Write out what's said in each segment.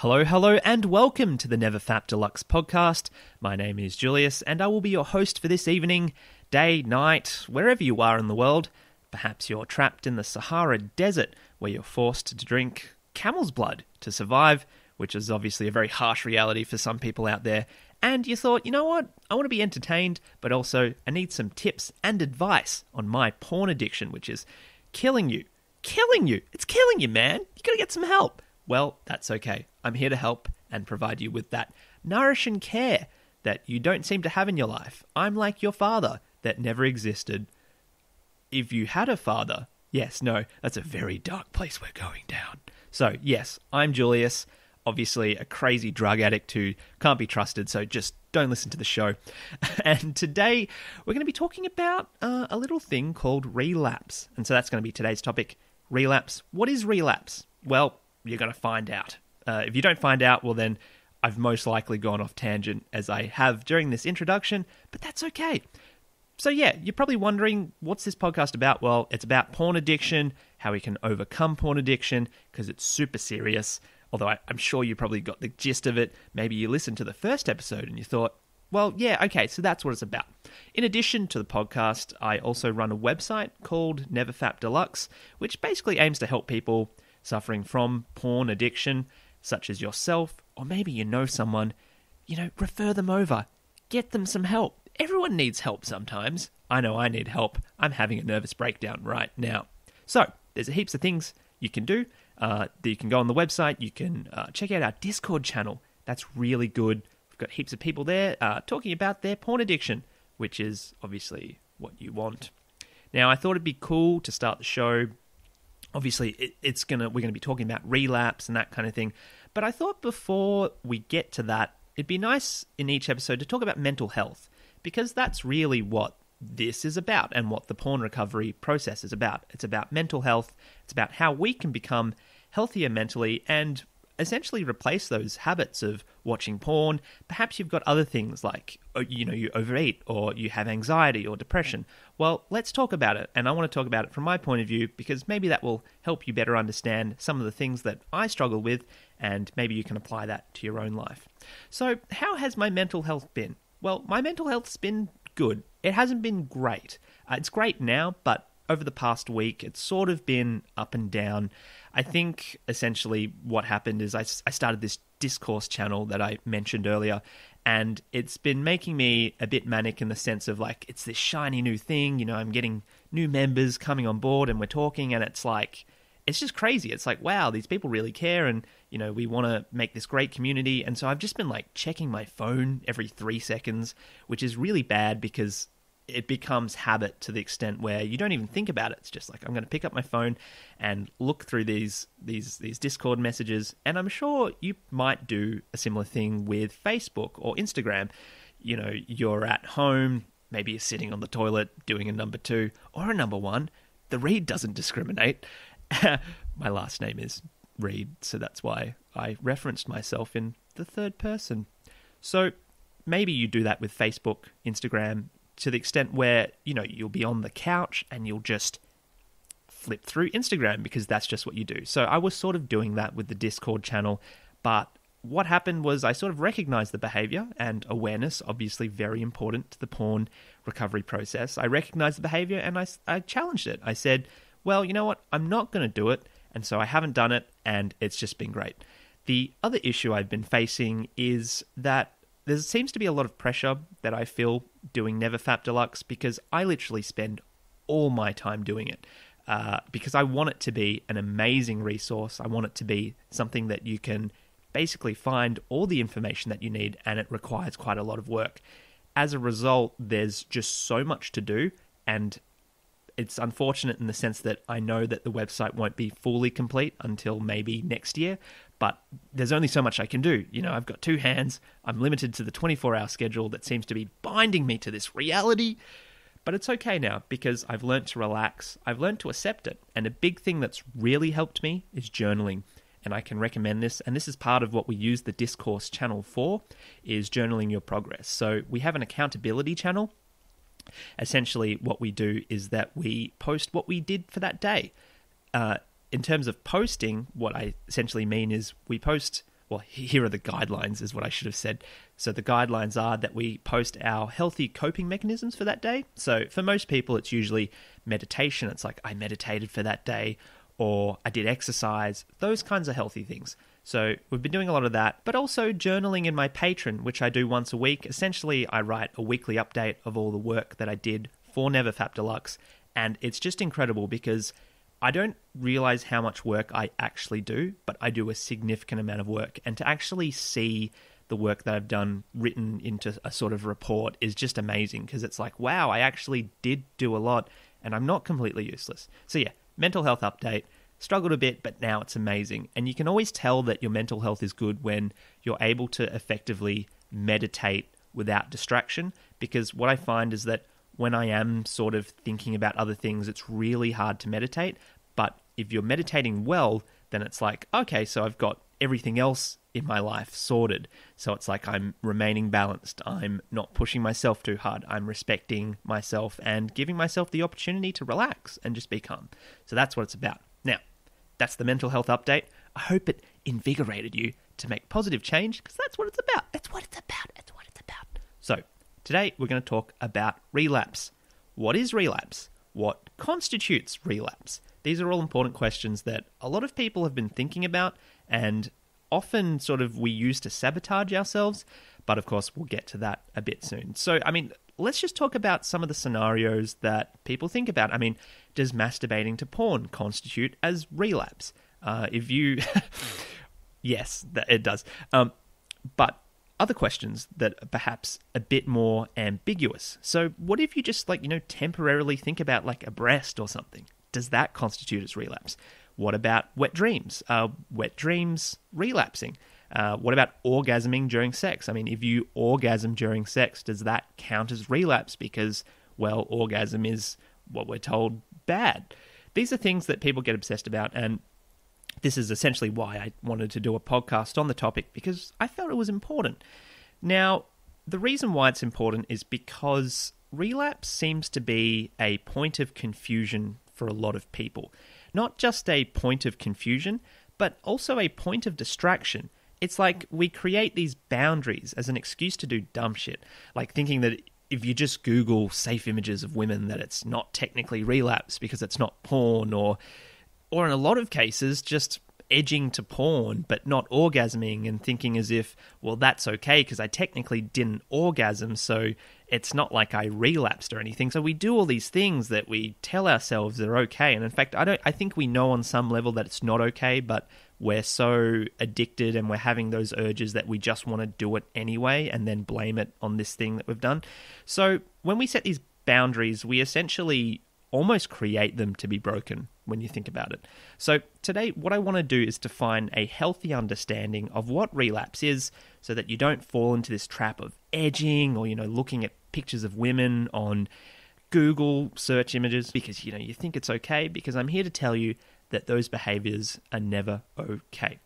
Hello, hello, and welcome to the Never Fap Deluxe podcast. My name is Julius, and I will be your host for this evening, day, night, wherever you are in the world. Perhaps you're trapped in the Sahara Desert, where you're forced to drink camel's blood to survive, which is obviously a very harsh reality for some people out there. And you thought, you know what? I want to be entertained, but also I need some tips and advice on my porn addiction, which is killing you. Killing you! It's killing you, man! You gotta get some help. Well, that's okay. I'm here to help and provide you with that nourishing care that you don't seem to have in your life. I'm like your father that never existed. If you had a father, yes, no, that's a very dark place we're going down. So, yes, I'm Julius, obviously a crazy drug addict who can't be trusted, so just don't listen to the show. And today we're going to be talking about uh, a little thing called relapse. And so that's going to be today's topic relapse. What is relapse? Well, you're going to find out. Uh, if you don't find out, well, then I've most likely gone off tangent as I have during this introduction, but that's okay. So, yeah, you're probably wondering what's this podcast about? Well, it's about porn addiction, how we can overcome porn addiction, because it's super serious. Although I, I'm sure you probably got the gist of it. Maybe you listened to the first episode and you thought, well, yeah, okay, so that's what it's about. In addition to the podcast, I also run a website called NeverFap Deluxe, which basically aims to help people suffering from porn addiction, such as yourself, or maybe you know someone, you know, refer them over. Get them some help. Everyone needs help sometimes. I know I need help. I'm having a nervous breakdown right now. So, there's heaps of things you can do. Uh, you can go on the website, you can uh, check out our Discord channel. That's really good. We've got heaps of people there uh, talking about their porn addiction, which is obviously what you want. Now, I thought it'd be cool to start the show obviously it, it's gonna we're gonna be talking about relapse and that kind of thing. But I thought before we get to that, it'd be nice in each episode to talk about mental health because that's really what this is about and what the porn recovery process is about. It's about mental health. It's about how we can become healthier mentally and essentially replace those habits of watching porn. Perhaps you've got other things like, uh, you know, you overeat or you have anxiety or depression. Well, let's talk about it. And I want to talk about it from my point of view because maybe that will help you better understand some of the things that I struggle with and maybe you can apply that to your own life. So, how has my mental health been? Well, my mental health's been good. It hasn't been great. Uh, it's great now, but over the past week, it's sort of been up and down. I think essentially what happened is I, I started this discourse channel that I mentioned earlier, and it's been making me a bit manic in the sense of like it's this shiny new thing. You know, I'm getting new members coming on board, and we're talking, and it's like it's just crazy. It's like wow, these people really care, and you know, we want to make this great community. And so I've just been like checking my phone every three seconds, which is really bad because it becomes habit to the extent where you don't even think about it. It's just like I'm going to pick up my phone and look through these these these Discord messages, and I'm sure you might do a similar thing with Facebook or Instagram. You know, you're at home, maybe you're sitting on the toilet doing a number two or a number one. The Reed doesn't discriminate. my last name is Reed, so that's why I referenced myself in the third person. So maybe you do that with Facebook, Instagram, to the extent where, you know, you'll be on the couch and you'll just flip through Instagram because that's just what you do. So I was sort of doing that with the Discord channel, but what happened was I sort of recognized the behavior and awareness, obviously very important to the porn recovery process. I recognized the behavior and I, I challenged it. I said, well, you know what? I'm not going to do it. And so I haven't done it, and it's just been great. The other issue I've been facing is that there seems to be a lot of pressure that I feel doing NeverFap Deluxe because I literally spend all my time doing it. Uh, because I want it to be an amazing resource. I want it to be something that you can basically find all the information that you need, and it requires quite a lot of work. As a result, there's just so much to do, and it's unfortunate in the sense that I know that the website won't be fully complete until maybe next year, but there's only so much I can do. You know, I've got two hands, I'm limited to the 24 hour schedule that seems to be binding me to this reality. But it's okay now because I've learned to relax, I've learned to accept it. And a big thing that's really helped me is journaling. And I can recommend this, and this is part of what we use the discourse channel for, is journaling your progress. So we have an accountability channel essentially what we do is that we post what we did for that day. Uh, in terms of posting, what I essentially mean is we post well, here are the guidelines, is what I should have said. So, the guidelines are that we post our healthy coping mechanisms for that day. So, for most people, it's usually meditation. It's like, I meditated for that day, or I did exercise, those kinds of healthy things. So, we've been doing a lot of that, but also journaling in my Patreon, which I do once a week. Essentially, I write a weekly update of all the work that I did for NeverFap Deluxe, and it's just incredible because I don't realize how much work I actually do, but I do a significant amount of work. And to actually see the work that I've done written into a sort of report is just amazing because it's like, wow, I actually did do a lot and I'm not completely useless. So, yeah, mental health update. Struggled a bit, but now it's amazing. And you can always tell that your mental health is good when you're able to effectively meditate without distraction. Because what I find is that when I am sort of thinking about other things, it's really hard to meditate. If you're meditating well, then it's like, okay, so I've got everything else in my life sorted. So it's like I'm remaining balanced. I'm not pushing myself too hard. I'm respecting myself and giving myself the opportunity to relax and just be calm. So that's what it's about. Now, that's the mental health update. I hope it invigorated you to make positive change because that's what it's about. That's what it's about. That's what it's about. So, Today, we're going to talk about relapse. What is relapse? What constitutes relapse? These are all important questions that a lot of people have been thinking about and often sort of we use to sabotage ourselves, but of course, we'll get to that a bit soon. So, I mean, let's just talk about some of the scenarios that people think about. I mean, does masturbating to porn constitute as relapse? Uh, if you. yes, it does. Um, but other questions that are perhaps a bit more ambiguous. So, what if you just like, you know, temporarily think about like a breast or something? Does that constitute as relapse? What about wet dreams? Uh, wet dreams relapsing? Uh, what about orgasming during sex? I mean, if you orgasm during sex, does that count as relapse? Because, well, orgasm is what we're told bad. These are things that people get obsessed about, and this is essentially why I wanted to do a podcast on the topic because I felt it was important. Now, the reason why it's important is because relapse seems to be a point of confusion for a lot of people. Not just a point of confusion, but also a point of distraction. It's like we create these boundaries as an excuse to do dumb shit, like thinking that if you just Google safe images of women, that it's not technically relapse because it's not porn, or or in a lot of cases, just edging to porn but not orgasming and thinking as if, well, that's okay because I technically didn't orgasm, so it's not like I relapsed or anything. So we do all these things that we tell ourselves are okay, and in fact, I don't. I think we know on some level that it's not okay, but we're so addicted and we're having those urges that we just want to do it anyway and then blame it on this thing that we've done. So when we set these boundaries, we essentially almost create them to be broken when you think about it. So, today, what I want to do is define a healthy understanding of what relapse is so that you don't fall into this trap of edging or, you know, looking at pictures of women on Google search images because, you know, you think it's okay. Because I'm here to tell you that those behaviors are never okay.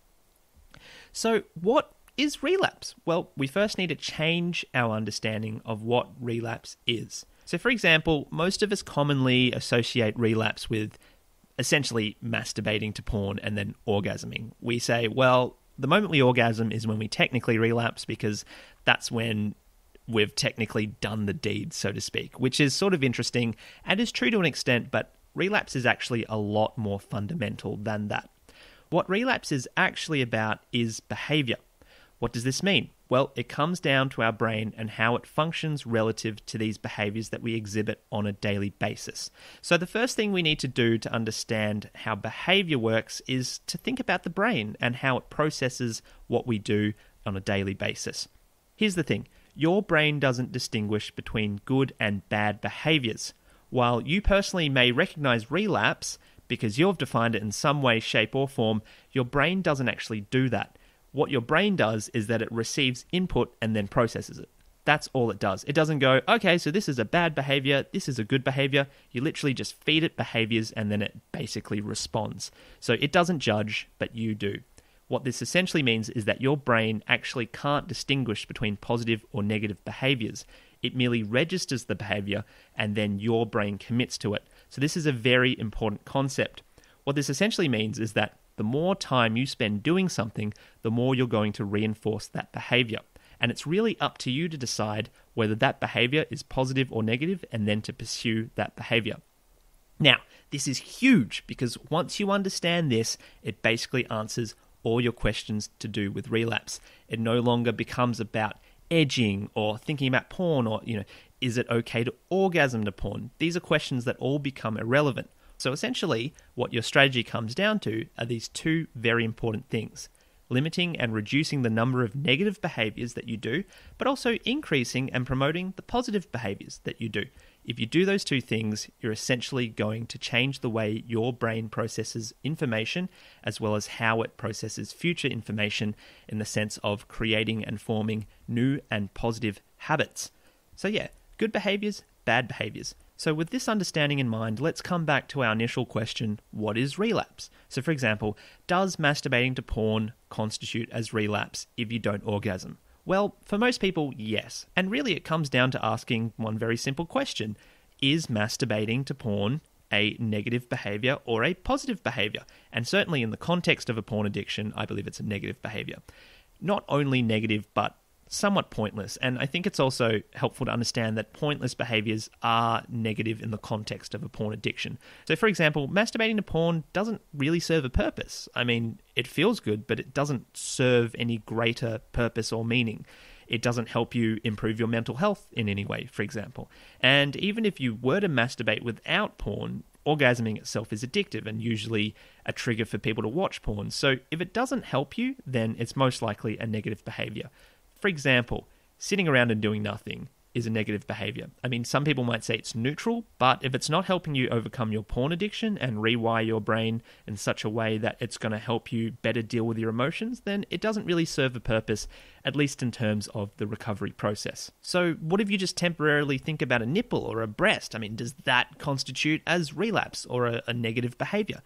So, what is relapse? Well, we first need to change our understanding of what relapse is. So, for example, most of us commonly associate relapse with essentially masturbating to porn and then orgasming. We say, well, the moment we orgasm is when we technically relapse because that's when we've technically done the deed, so to speak, which is sort of interesting and is true to an extent, but relapse is actually a lot more fundamental than that. What relapse is actually about is behavior. What does this mean? Well, it comes down to our brain and how it functions relative to these behaviors that we exhibit on a daily basis. So, the first thing we need to do to understand how behavior works is to think about the brain and how it processes what we do on a daily basis. Here's the thing your brain doesn't distinguish between good and bad behaviors. While you personally may recognize relapse because you've defined it in some way, shape, or form, your brain doesn't actually do that what your brain does is that it receives input and then processes it. That's all it does. It doesn't go, okay, so this is a bad behavior, this is a good behavior. You literally just feed it behaviors and then it basically responds. So it doesn't judge, but you do. What this essentially means is that your brain actually can't distinguish between positive or negative behaviors. It merely registers the behavior and then your brain commits to it. So, this is a very important concept. What this essentially means is that the more time you spend doing something, the more you're going to reinforce that behavior. And it's really up to you to decide whether that behavior is positive or negative and then to pursue that behavior. Now, this is huge because once you understand this, it basically answers all your questions to do with relapse. It no longer becomes about edging or thinking about porn or, you know, is it okay to orgasm to porn? These are questions that all become irrelevant. So essentially, what your strategy comes down to are these two very important things limiting and reducing the number of negative behaviors that you do, but also increasing and promoting the positive behaviors that you do. If you do those two things, you're essentially going to change the way your brain processes information as well as how it processes future information in the sense of creating and forming new and positive habits. So, yeah, good behaviors, bad behaviors. So, with this understanding in mind, let's come back to our initial question what is relapse? So, for example, does masturbating to porn constitute as relapse if you don't orgasm? Well, for most people, yes. And really, it comes down to asking one very simple question Is masturbating to porn a negative behavior or a positive behavior? And certainly, in the context of a porn addiction, I believe it's a negative behavior. Not only negative, but somewhat pointless. And I think it's also helpful to understand that pointless behaviors are negative in the context of a porn addiction. So, for example, masturbating to porn doesn't really serve a purpose. I mean, it feels good, but it doesn't serve any greater purpose or meaning. It doesn't help you improve your mental health in any way, for example. And even if you were to masturbate without porn, orgasming itself is addictive and usually a trigger for people to watch porn. So if it doesn't help you, then it's most likely a negative behavior. For example, sitting around and doing nothing is a negative behavior. I mean, some people might say it's neutral, but if it's not helping you overcome your porn addiction and rewire your brain in such a way that it's going to help you better deal with your emotions, then it doesn't really serve a purpose, at least in terms of the recovery process. So, what if you just temporarily think about a nipple or a breast? I mean, does that constitute as relapse or a, a negative behavior?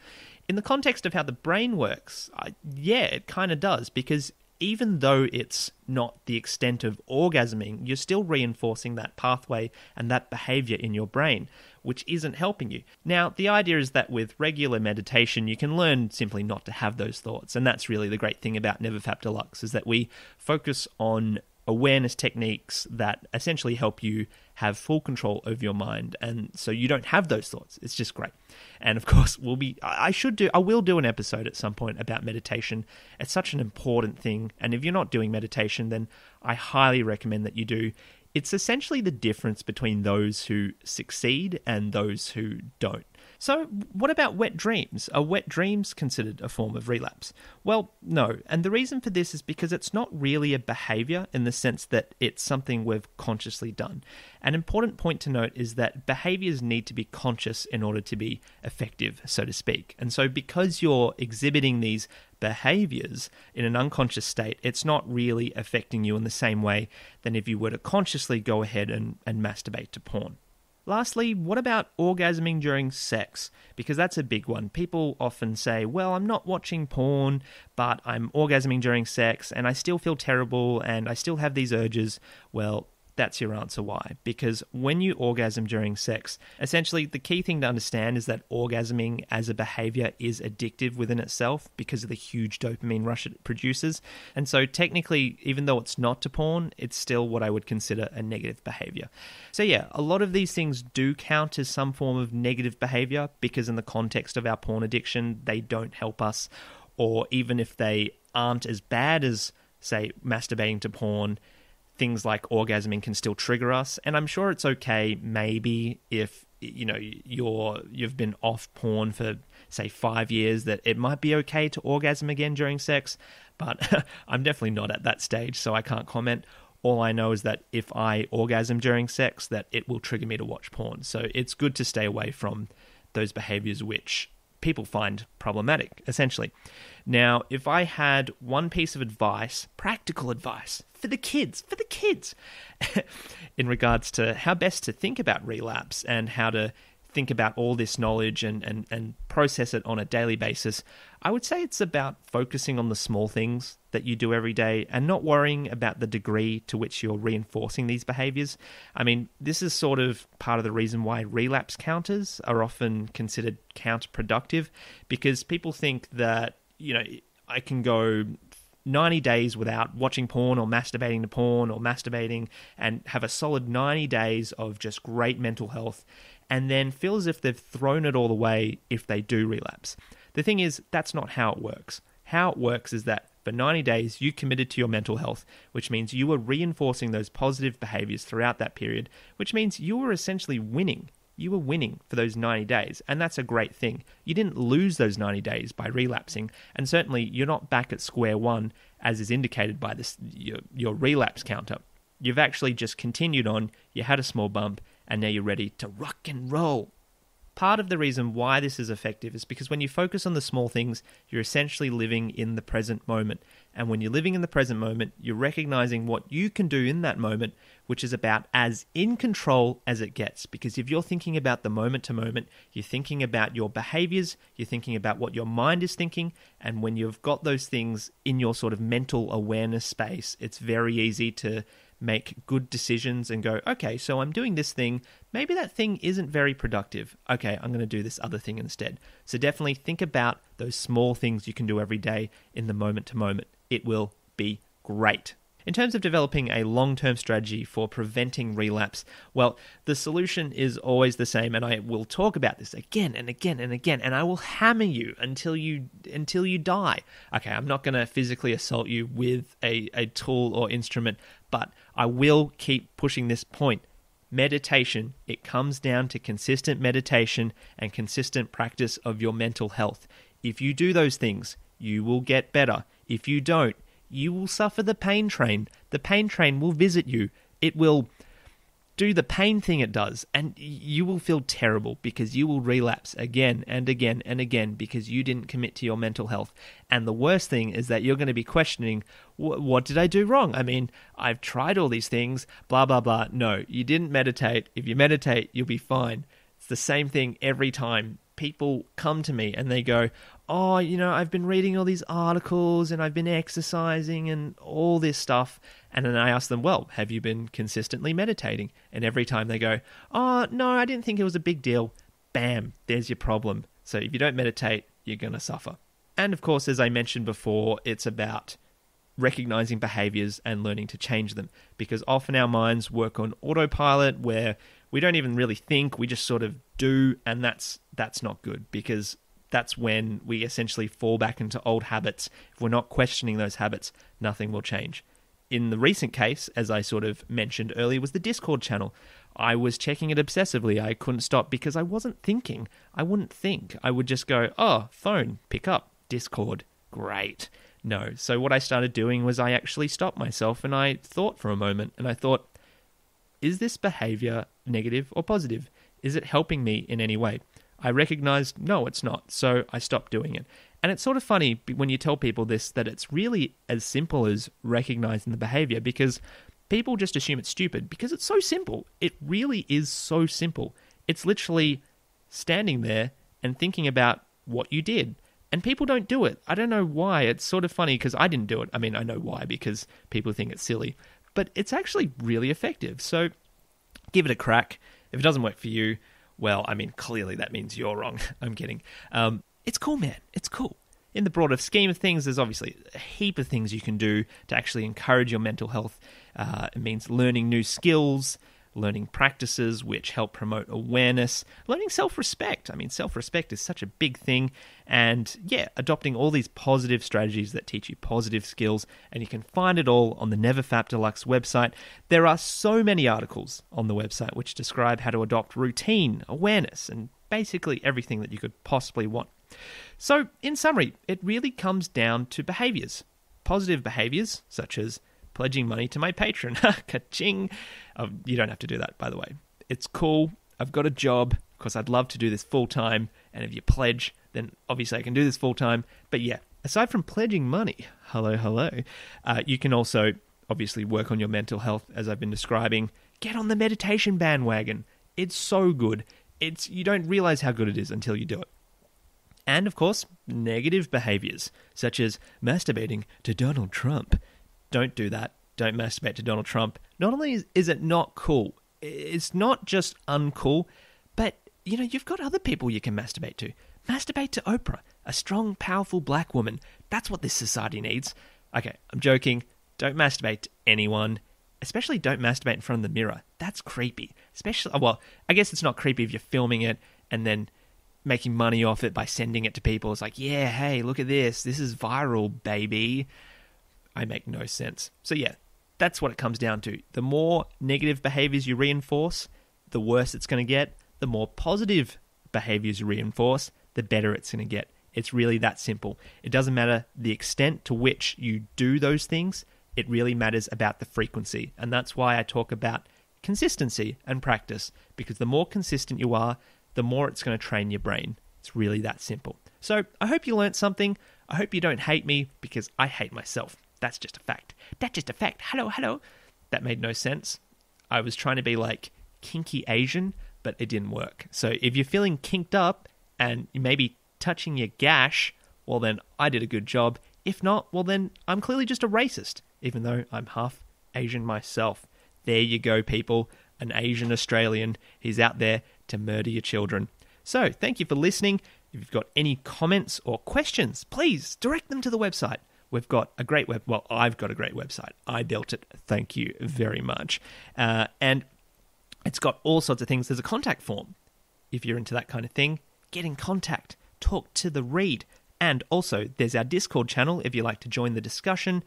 In the context of how the brain works, I, yeah, it kind of does, because even though it's not the extent of orgasming, you're still reinforcing that pathway and that behavior in your brain, which isn't helping you. Now, the idea is that with regular meditation, you can learn simply not to have those thoughts. And that's really the great thing about NeverFap Deluxe is that we focus on awareness techniques that essentially help you have full control over your mind and so you don't have those thoughts. It's just great. And of course we'll be i should do i will do an episode at some point about meditation. It's such an important thing and if you're not doing meditation then i highly recommend that you do. It's essentially the difference between those who succeed and those who don't so, what about wet dreams? Are wet dreams considered a form of relapse? Well, no. And the reason for this is because it's not really a behavior in the sense that it's something we've consciously done. An important point to note is that behaviors need to be conscious in order to be effective, so to speak. And so, because you're exhibiting these behaviors in an unconscious state, it's not really affecting you in the same way than if you were to consciously go ahead and, and masturbate to porn. Lastly, what about orgasming during sex? Because that's a big one. People often say, well, I'm not watching porn, but I'm orgasming during sex and I still feel terrible and I still have these urges. Well, that's your answer why. Because when you orgasm during sex, essentially the key thing to understand is that orgasming as a behavior is addictive within itself because of the huge dopamine rush it produces. And so, technically, even though it's not to porn, it's still what I would consider a negative behavior. So, yeah, a lot of these things do count as some form of negative behavior because, in the context of our porn addiction, they don't help us. Or even if they aren't as bad as, say, masturbating to porn, things like orgasming can still trigger us and i'm sure it's okay maybe if you know you're you've been off porn for say 5 years that it might be okay to orgasm again during sex but i'm definitely not at that stage so i can't comment. All i know is that if i orgasm during sex that it will trigger me to watch porn. So it's good to stay away from those behaviors which people find problematic essentially. Now if i had one piece of advice practical advice for the kids, for the kids, in regards to how best to think about relapse and how to think about all this knowledge and, and, and process it on a daily basis, I would say it's about focusing on the small things that you do every day and not worrying about the degree to which you're reinforcing these behaviors. I mean, this is sort of part of the reason why relapse counters are often considered counterproductive because people think that you know, I can go 90 days without watching porn or masturbating to porn or masturbating and have a solid 90 days of just great mental health and then feel as if they've thrown it all away if they do relapse. The thing is, that's not how it works. How it works is that for 90 days, you committed to your mental health, which means you were reinforcing those positive behaviors throughout that period, which means you were essentially winning you were winning for those 90 days, and that's a great thing. You didn't lose those 90 days by relapsing, and certainly you're not back at square one, as is indicated by this your, your relapse counter. You've actually just continued on, you had a small bump, and now you're ready to rock and roll. Part of the reason why this is effective is because when you focus on the small things, you're essentially living in the present moment. And when you're living in the present moment, you're recognizing what you can do in that moment, which is about as in control as it gets. Because if you're thinking about the moment to moment, you're thinking about your behaviors, you're thinking about what your mind is thinking. And when you've got those things in your sort of mental awareness space, it's very easy to make good decisions and go, okay, so I'm doing this thing. Maybe that thing isn't very productive. Okay, I'm going to do this other thing instead. So definitely think about those small things you can do every day in the moment to moment. It will be great. In terms of developing a long term strategy for preventing relapse, well, the solution is always the same, and I will talk about this again and again and again, and I will hammer you until you until you die. Okay, I'm not going to physically assault you with a, a tool or instrument, but I will keep pushing this point. Meditation, it comes down to consistent meditation and consistent practice of your mental health. If you do those things, you will get better. If you don't, you will suffer the pain train. The pain train will visit you. It will do the pain thing it does, and you will feel terrible because you will relapse again and again and again because you didn't commit to your mental health. And the worst thing is that you're going to be questioning, what did I do wrong? I mean, I've tried all these things, blah, blah, blah. No, you didn't meditate. If you meditate, you'll be fine. It's the same thing every time. People come to me and they go, Oh, you know, I've been reading all these articles and I've been exercising and all this stuff and then I ask them, well, have you been consistently meditating? And every time they go, oh, no, I didn't think it was a big deal. Bam, there's your problem. So if you don't meditate, you're going to suffer. And of course, as I mentioned before, it's about recognizing behaviors and learning to change them because often our minds work on autopilot where we don't even really think we just sort of do and that's that's not good because that's when we essentially fall back into old habits if we're not questioning those habits nothing will change in the recent case, as I sort of mentioned earlier, was the Discord channel. I was checking it obsessively. I couldn't stop because I wasn't thinking. I wouldn't think. I would just go, oh, phone, pick up, Discord, great. No. So what I started doing was I actually stopped myself and I thought for a moment and I thought, is this behavior negative or positive? Is it helping me in any way? I recognized, no, it's not. So I stopped doing it. And it's sort of funny when you tell people this that it's really as simple as recognizing the behavior because people just assume it's stupid because it's so simple. It really is so simple. It's literally standing there and thinking about what you did. And people don't do it. I don't know why. It's sort of funny because I didn't do it. I mean, I know why because people think it's silly, but it's actually really effective. So give it a crack. If it doesn't work for you, well, I mean, clearly that means you're wrong. I'm kidding. Um, it's cool, man. It's cool. In the broader scheme of things, there's obviously a heap of things you can do to actually encourage your mental health. Uh, it means learning new skills, learning practices which help promote awareness, learning self respect. I mean, self respect is such a big thing. And yeah, adopting all these positive strategies that teach you positive skills. And you can find it all on the Never Fap Deluxe website. There are so many articles on the website which describe how to adopt routine, awareness, and basically everything that you could possibly want. So, in summary, it really comes down to behaviors. Positive behaviors, such as pledging money to my Patreon. Ka-ching! Oh, you don't have to do that, by the way. It's cool. I've got a job because I'd love to do this full time. And if you pledge, then obviously I can do this full time. But yeah, aside from pledging money, hello, hello, uh, you can also obviously work on your mental health, as I've been describing. Get on the meditation bandwagon. It's so good. It's you don't realize how good it is until you do it. And of course, negative behaviors, such as masturbating to Donald Trump. Don't do that. Don't masturbate to Donald Trump. Not only is it not cool, it's not just uncool, but you know, you've got other people you can masturbate to. Masturbate to Oprah, a strong, powerful black woman. That's what this society needs. Okay, I'm joking. Don't masturbate to anyone. Especially don't masturbate in front of the mirror. That's creepy. Especially, oh, well, I guess it's not creepy if you're filming it and then making money off it by sending it to people. It's like, yeah, hey, look at this. This is viral, baby. I make no sense. So, yeah, that's what it comes down to. The more negative behaviors you reinforce, the worse it's going to get. The more positive behaviors you reinforce, the better it's going to get. It's really that simple. It doesn't matter the extent to which you do those things, it really matters about the frequency. And that's why I talk about consistency and practice, because the more consistent you are, the more it's going to train your brain. It's really that simple. So I hope you learned something. I hope you don't hate me because I hate myself. That's just a fact. That's just a fact. Hello, hello. That made no sense. I was trying to be like kinky Asian, but it didn't work. So if you're feeling kinked up and you may be touching your gash, well, then I did a good job. If not, well, then I'm clearly just a racist, even though I'm half Asian myself. There you go, people. An Asian Australian. He's out there to murder your children. So, thank you for listening. If you've got any comments or questions, please direct them to the website. We've got a great web. Well, I've got a great website. I built it. Thank you very much. Uh, and it's got all sorts of things. There's a contact form. If you're into that kind of thing, get in contact. Talk to the Reed. And also, there's our Discord channel if you like to join the discussion.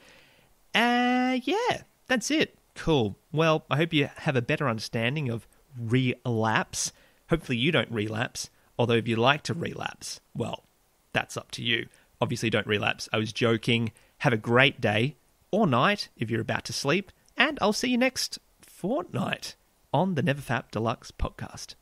Uh, yeah, that's it. Cool. Well, I hope you have a better understanding of relapse. Hopefully, you don't relapse. Although, if you like to relapse, well, that's up to you. Obviously, don't relapse. I was joking. Have a great day or night if you're about to sleep. And I'll see you next fortnight on the NeverFap Deluxe podcast.